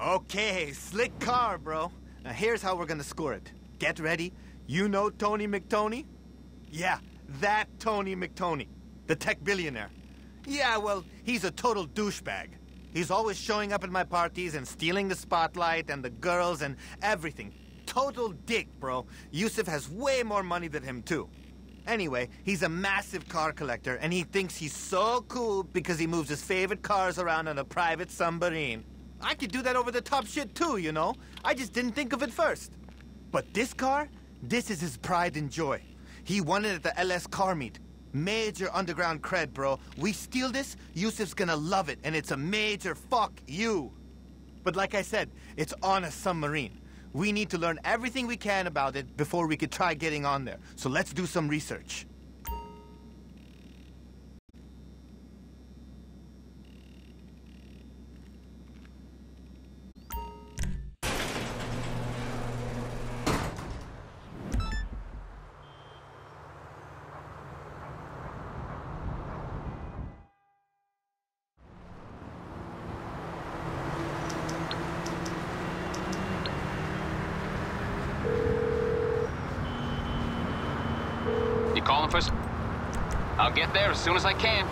Okay, slick car, bro. Now here's how we're gonna score it. Get ready. You know Tony McTony? Yeah, that Tony McTony. The tech billionaire. Yeah, well, he's a total douchebag. He's always showing up at my parties and stealing the spotlight and the girls and everything. Total dick, bro. Yusuf has way more money than him, too. Anyway, he's a massive car collector and he thinks he's so cool because he moves his favorite cars around on a private submarine. I could do that over the top shit too, you know? I just didn't think of it first. But this car, this is his pride and joy. He won it at the LS car meet. Major underground cred, bro. We steal this, Yusuf's gonna love it, and it's a major fuck you. But like I said, it's on a submarine. We need to learn everything we can about it before we could try getting on there. So let's do some research. You calling for us? I'll get there as soon as I can.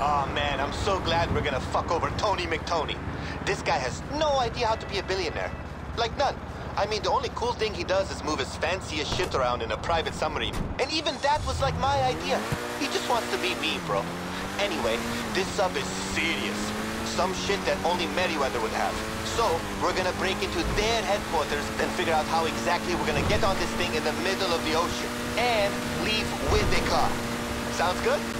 Oh man, I'm so glad we're gonna fuck over Tony McTony. This guy has no idea how to be a billionaire. Like none. I mean, the only cool thing he does is move his fanciest shit around in a private submarine. And even that was like my idea. He just wants to be me, bro. Anyway, this sub is serious. Some shit that only Merryweather would have. So, we're gonna break into their headquarters, and figure out how exactly we're gonna get on this thing in the middle of the ocean. And leave with the car. Sounds good?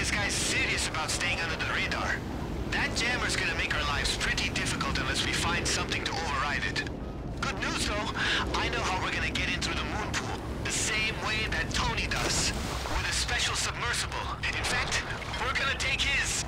this guy's serious about staying under the radar. That jammer's gonna make our lives pretty difficult unless we find something to override it. Good news though, I know how we're gonna get in through the moon pool, the same way that Tony does, with a special submersible. In fact, we're gonna take his.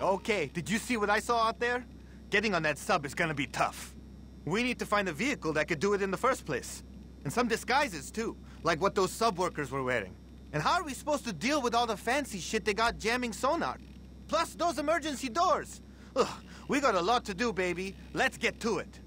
Okay, did you see what I saw out there? Getting on that sub is gonna be tough. We need to find a vehicle that could do it in the first place. And some disguises, too, like what those sub workers were wearing. And how are we supposed to deal with all the fancy shit they got jamming sonar? Plus those emergency doors. Ugh, we got a lot to do, baby. Let's get to it.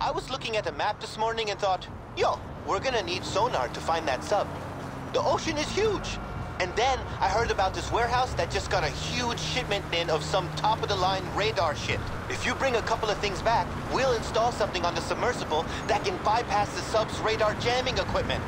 I was looking at a map this morning and thought, yo, we're gonna need sonar to find that sub. The ocean is huge. And then I heard about this warehouse that just got a huge shipment in of some top-of-the-line radar shit. If you bring a couple of things back, we'll install something on the submersible that can bypass the sub's radar jamming equipment.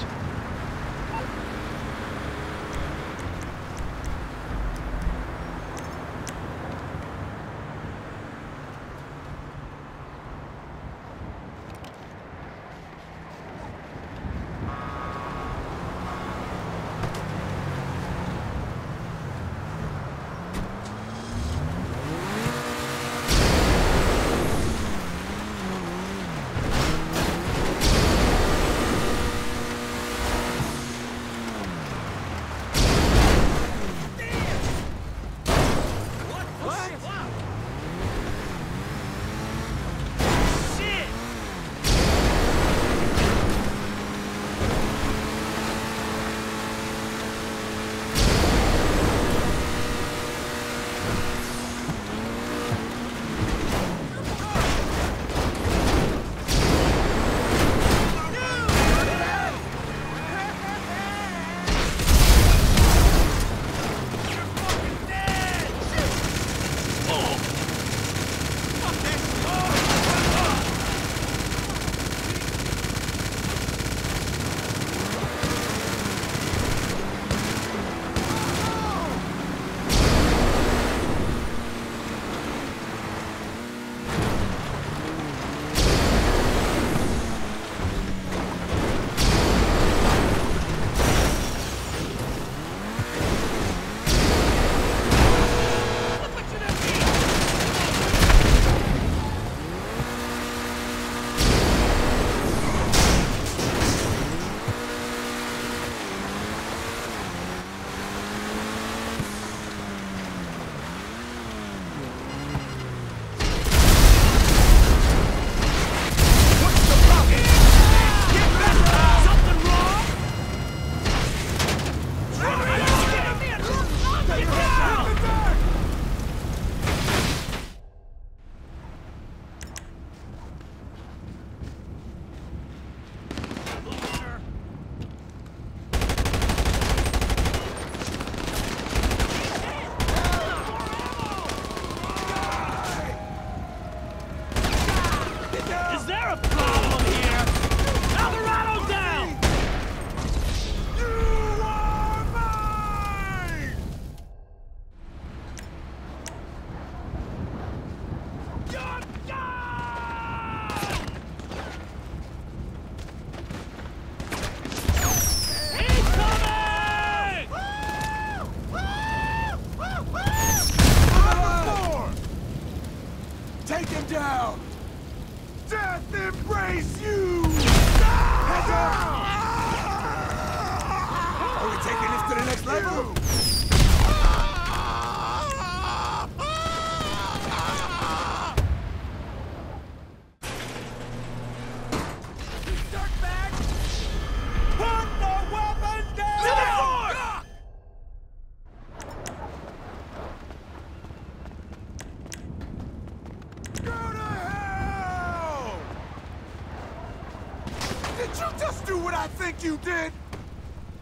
do what I think you did!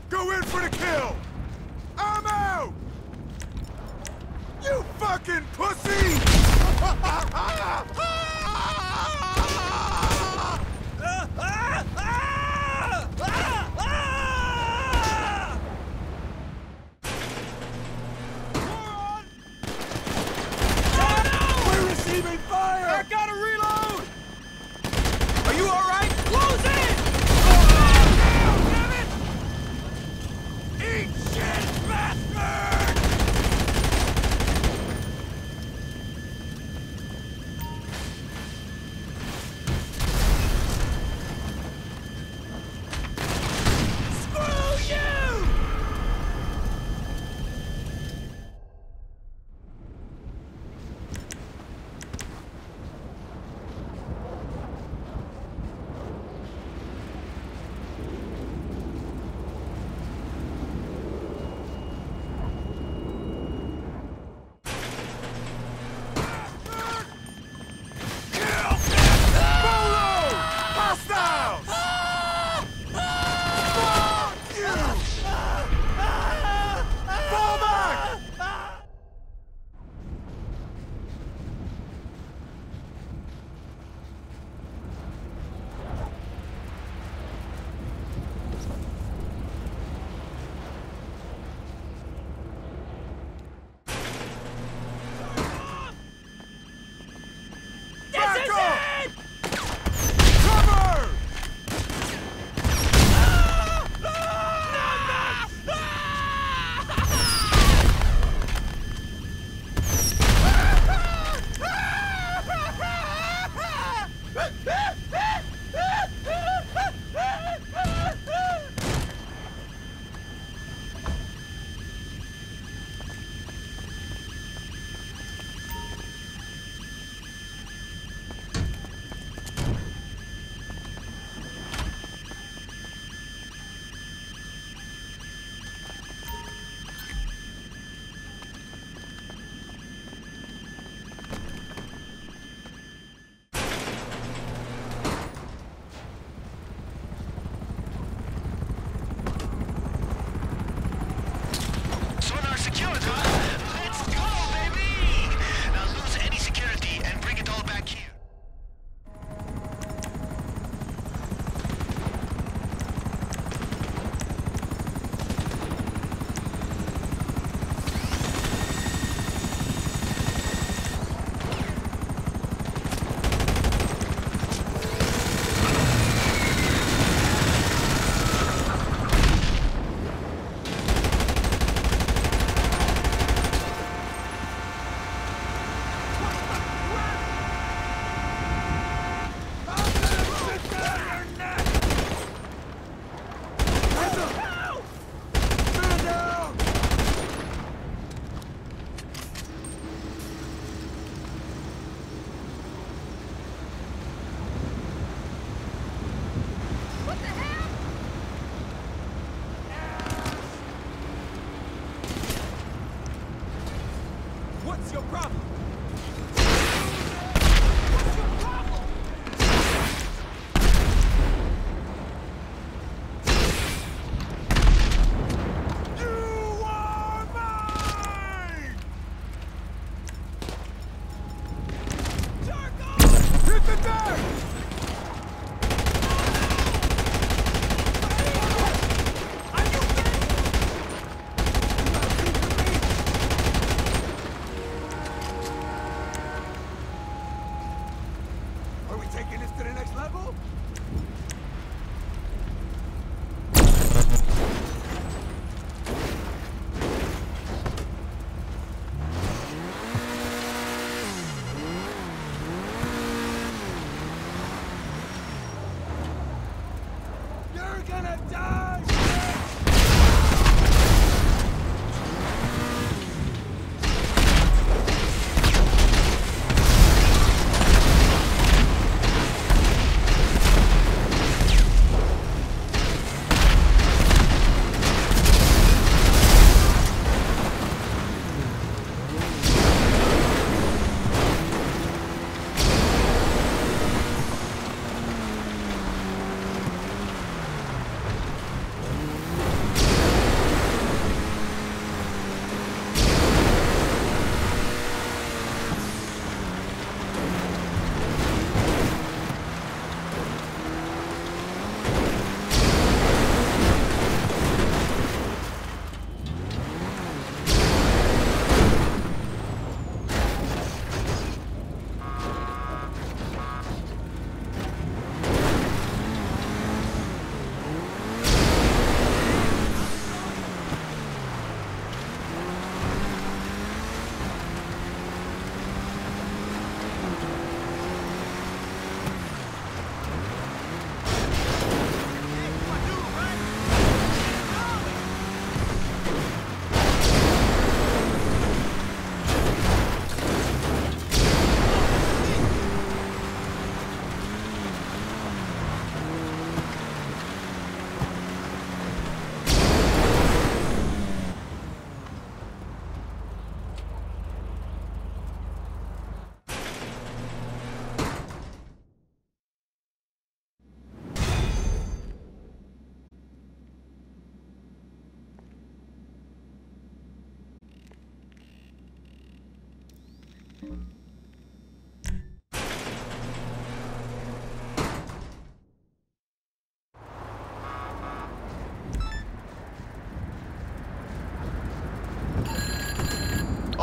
Go in for the kill! I'm out! You fucking pussy!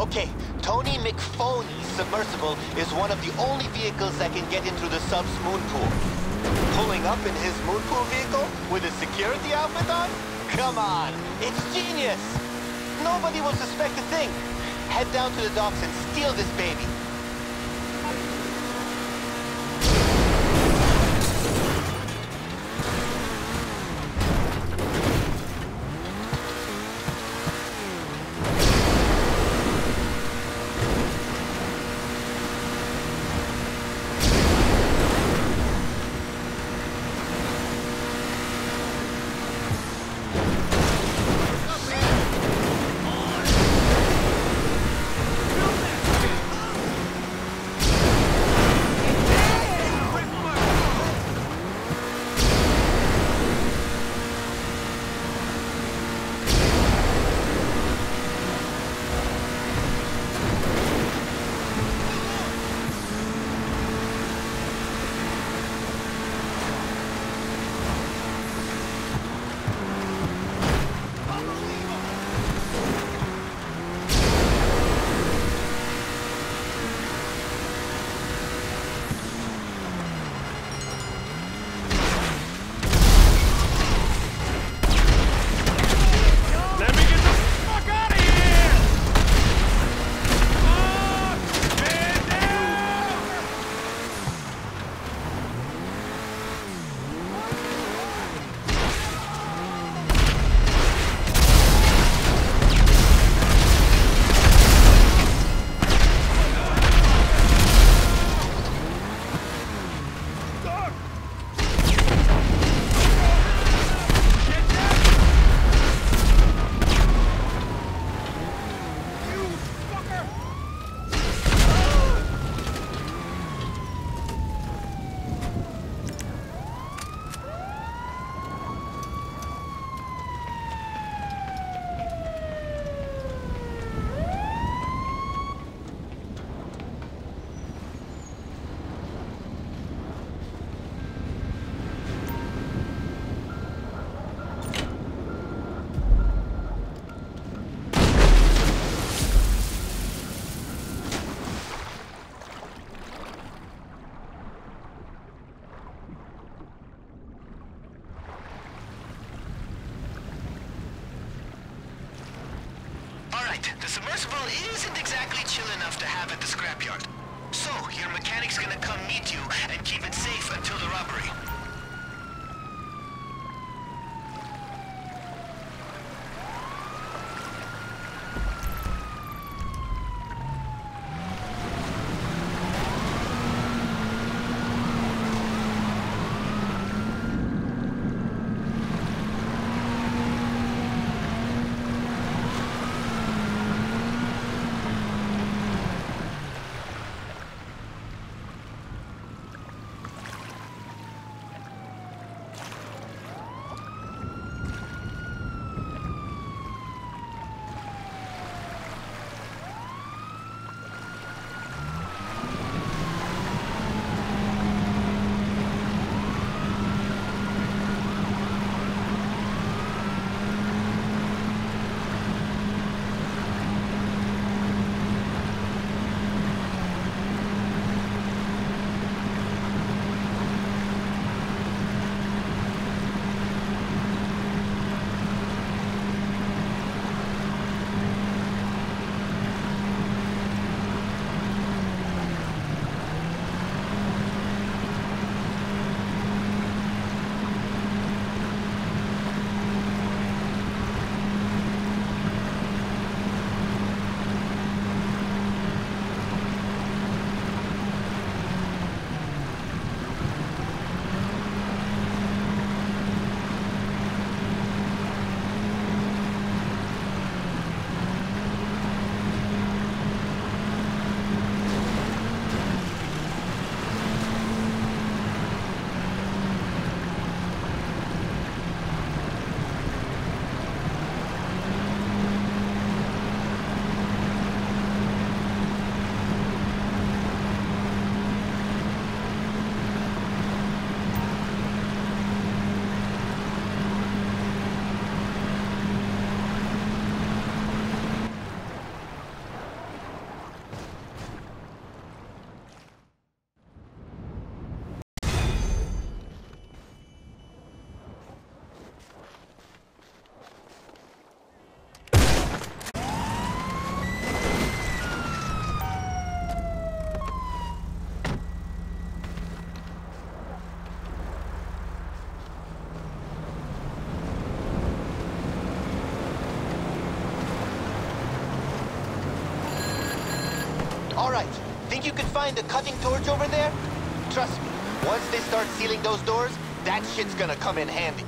Okay, Tony McPhony's submersible is one of the only vehicles that can get into the sub's moon pool. Pulling up in his moon pool vehicle with a security outfit on? Come on, it's genius! Nobody will suspect a thing. Head down to the docks and steal this baby. Enough to have at the Think you can find a cutting torch over there? Trust me, once they start sealing those doors, that shit's gonna come in handy.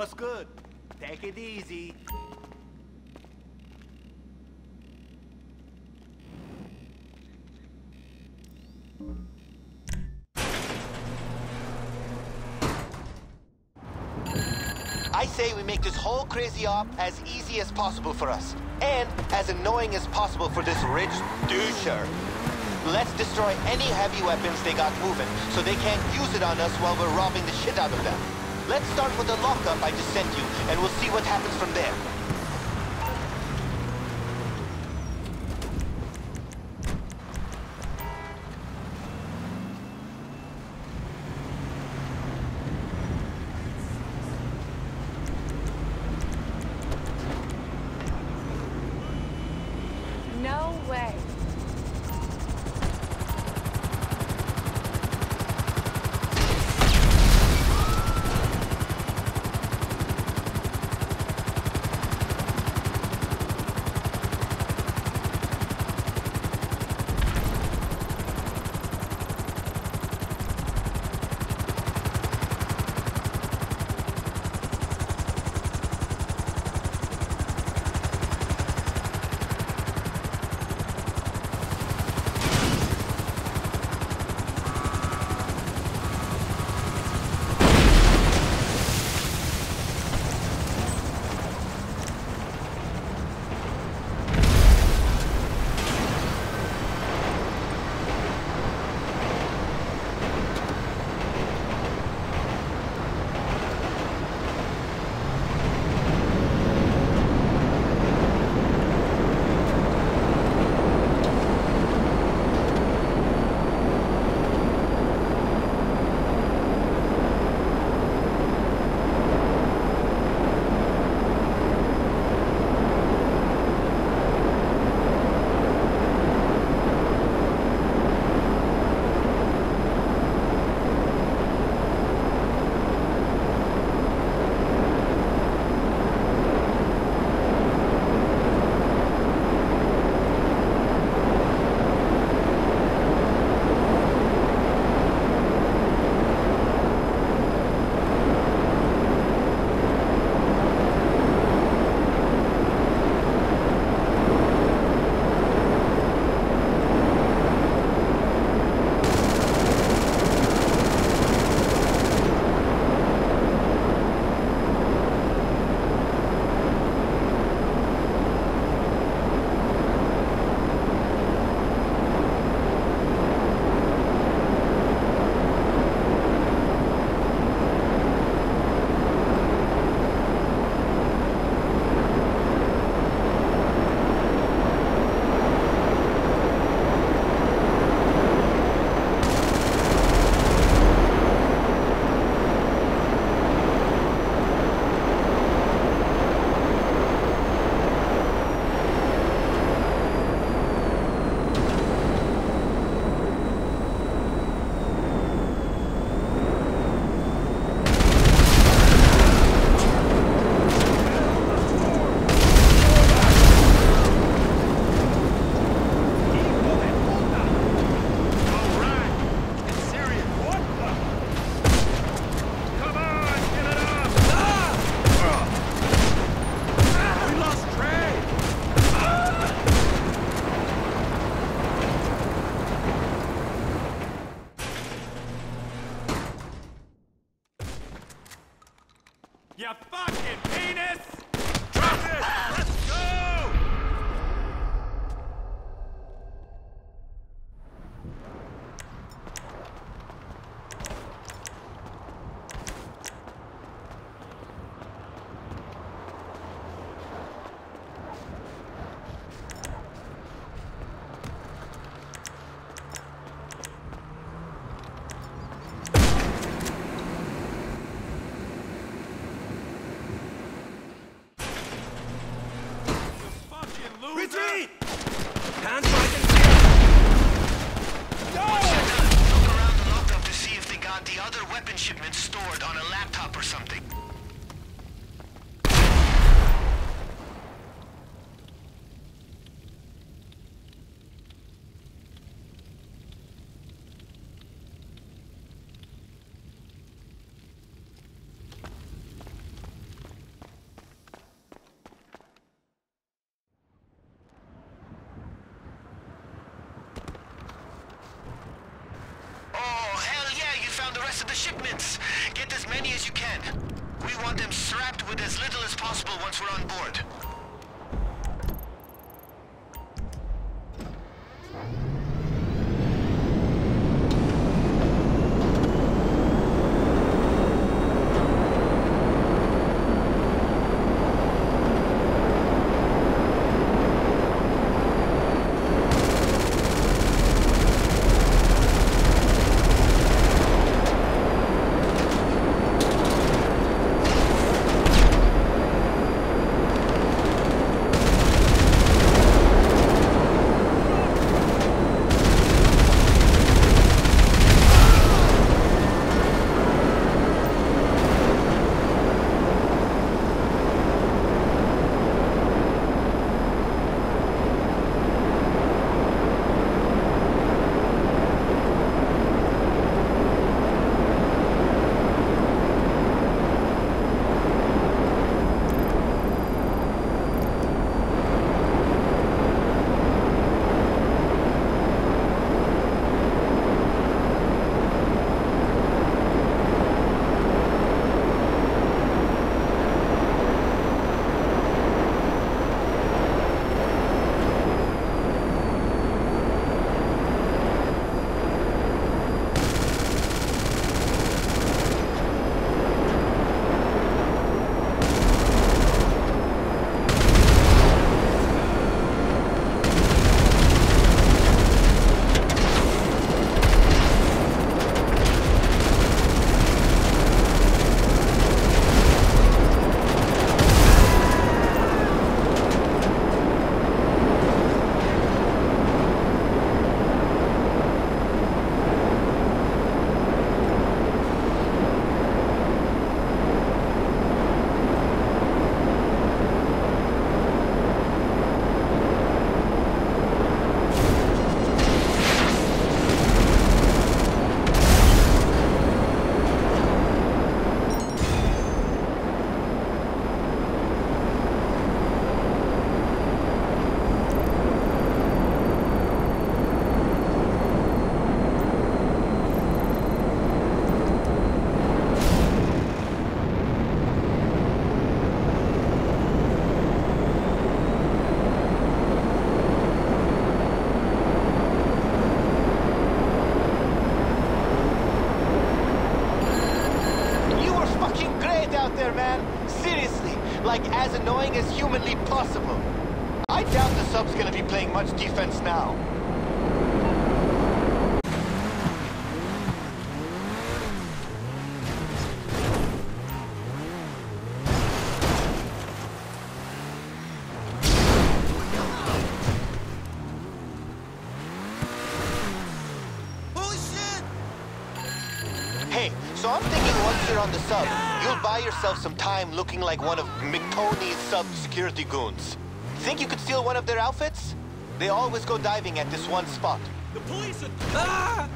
What's good? Take it easy. I say we make this whole crazy op as easy as possible for us. And as annoying as possible for this rich doucher. Let's destroy any heavy weapons they got moving, so they can't use it on us while we're robbing the shit out of them. Let's start with the lockup I just sent you, and we'll see what happens from there. As little as possible once we're on board. Hey, so I'm thinking once you're on the sub, you'll buy yourself some time looking like one of McTony's sub security goons. Think you could steal one of their outfits? They always go diving at this one spot. The police are... Ah!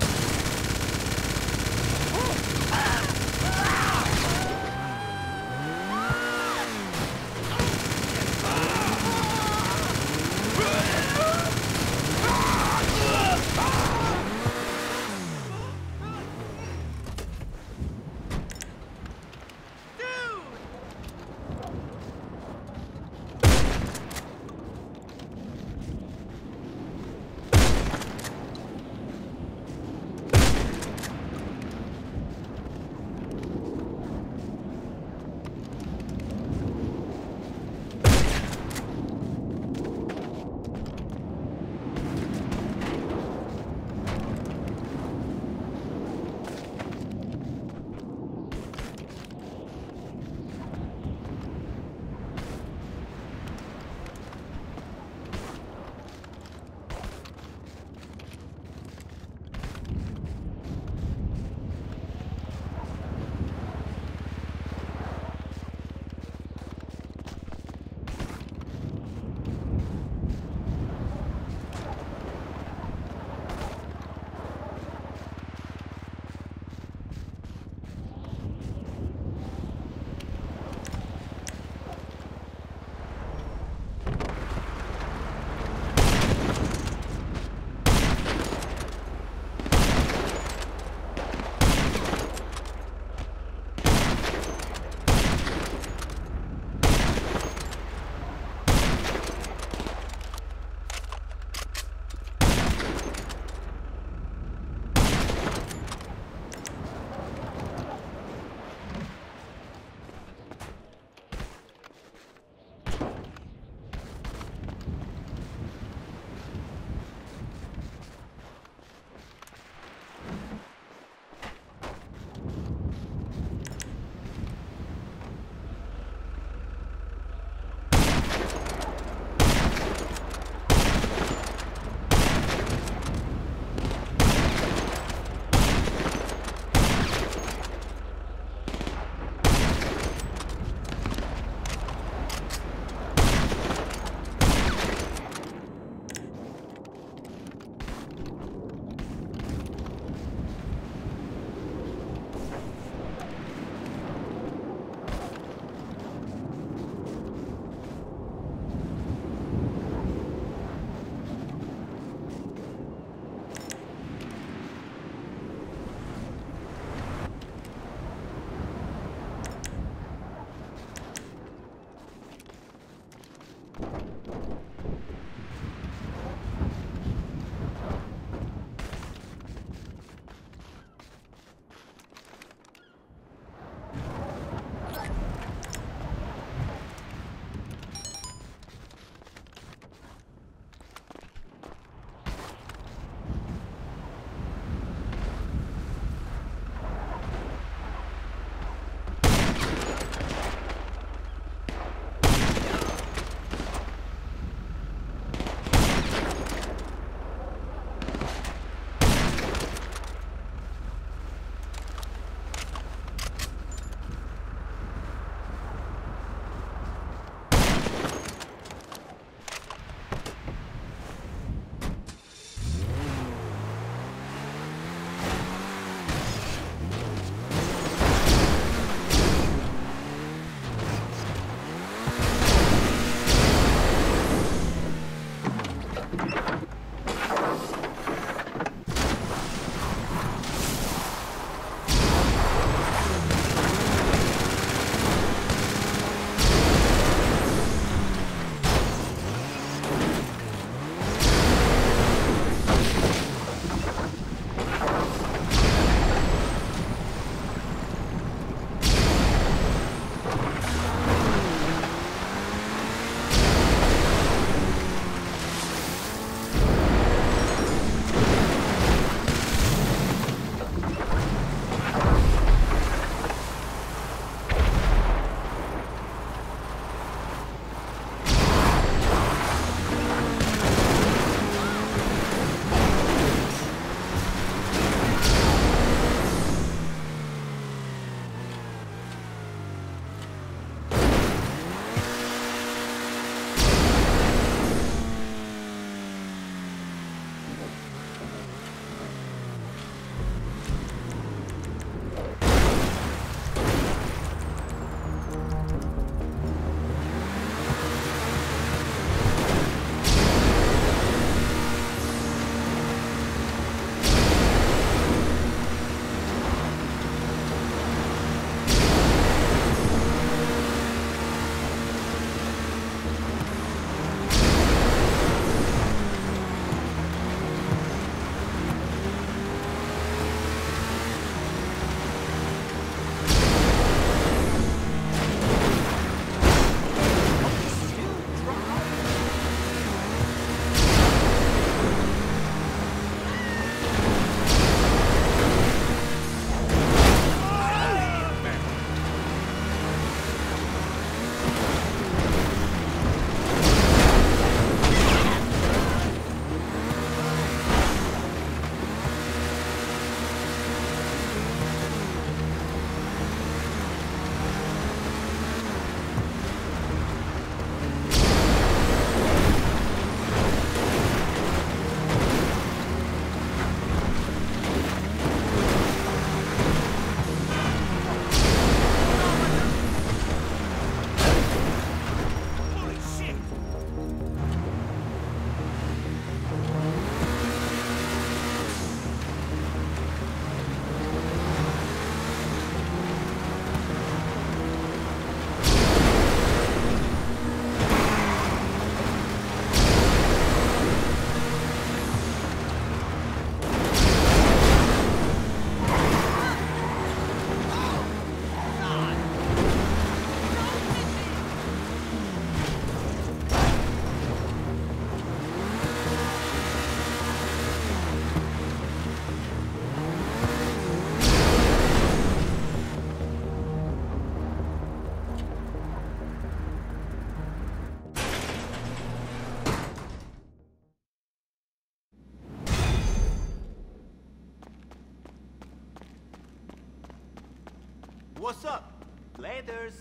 What's up? Laters.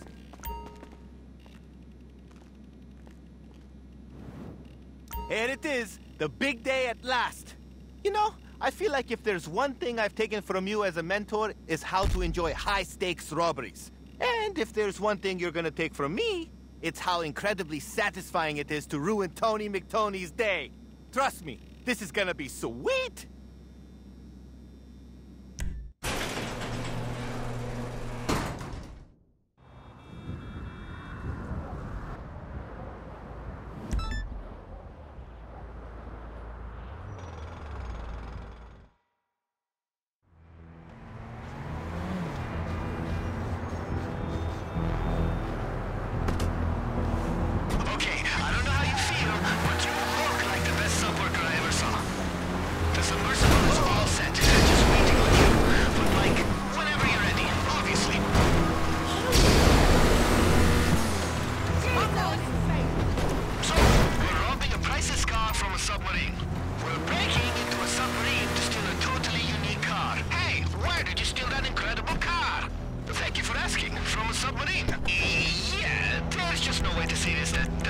Here it is, the big day at last. You know, I feel like if there's one thing I've taken from you as a mentor is how to enjoy high-stakes robberies. And if there's one thing you're gonna take from me, it's how incredibly satisfying it is to ruin Tony McTony's day. Trust me, this is gonna be sweet!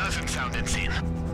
doesn't sound insane.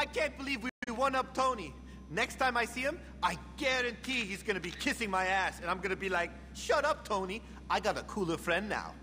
I can't believe we won up Tony. Next time I see him, I guarantee he's gonna be kissing my ass, and I'm gonna be like, shut up, Tony. I got a cooler friend now.